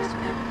next time.